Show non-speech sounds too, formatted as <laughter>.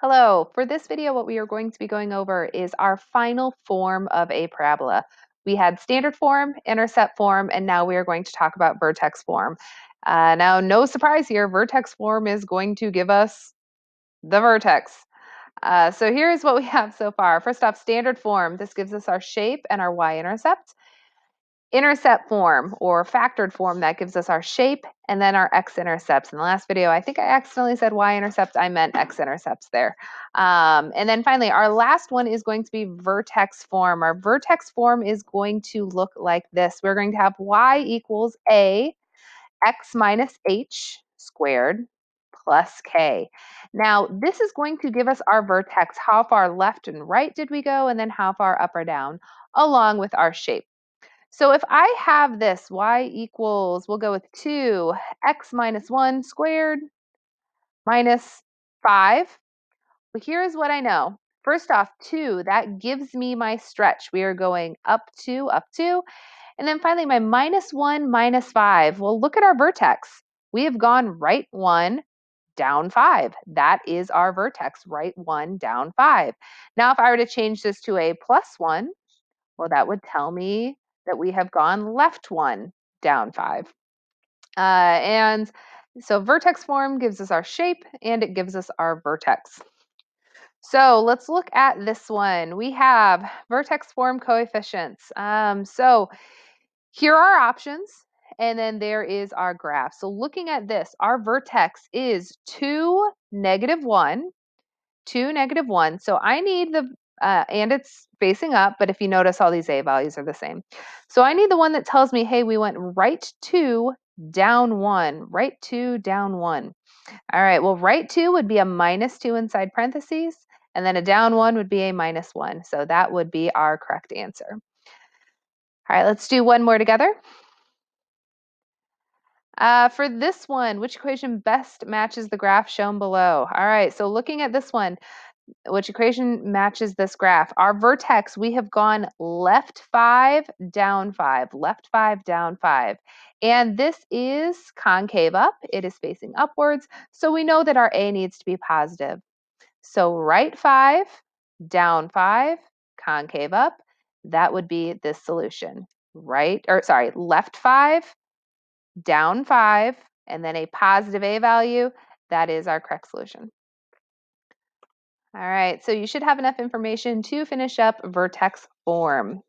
Hello, for this video what we are going to be going over is our final form of a parabola. We had standard form, intercept form, and now we are going to talk about vertex form. Uh, now no surprise here, vertex form is going to give us the vertex. Uh, so here's what we <laughs> have so far. First off, standard form. This gives us our shape and our y-intercept intercept form or factored form that gives us our shape and then our x-intercepts. In the last video, I think I accidentally said y-intercept, I meant x-intercepts there. Um, and then finally, our last one is going to be vertex form. Our vertex form is going to look like this. We're going to have y equals a x minus h squared plus k. Now, this is going to give us our vertex. How far left and right did we go? And then how far up or down, along with our shape. So if I have this, y equals, we'll go with 2, x minus 1 squared minus 5. Well, here's what I know. First off, 2, that gives me my stretch. We are going up 2, up 2. And then finally, my minus 1, minus 5. Well, look at our vertex. We have gone right 1, down 5. That is our vertex, right 1, down 5. Now, if I were to change this to a plus 1, well, that would tell me that we have gone left one down five. Uh, and so vertex form gives us our shape and it gives us our vertex. So let's look at this one. We have vertex form coefficients. Um, so here are our options, and then there is our graph. So looking at this, our vertex is 2, negative 1, 2, negative 1. So I need the uh, and it's facing up, but if you notice all these A values are the same. So I need the one that tells me, hey, we went right two, down one, right two, down one. All right, well, right two would be a minus two inside parentheses, and then a down one would be a minus one. So that would be our correct answer. All right, let's do one more together. Uh, for this one, which equation best matches the graph shown below? All right, so looking at this one, which equation matches this graph. Our vertex, we have gone left five, down five, left five, down five. And this is concave up, it is facing upwards. So we know that our A needs to be positive. So right five, down five, concave up, that would be this solution. Right, or sorry, left five, down five, and then a positive A value, that is our correct solution. All right, so you should have enough information to finish up vertex form.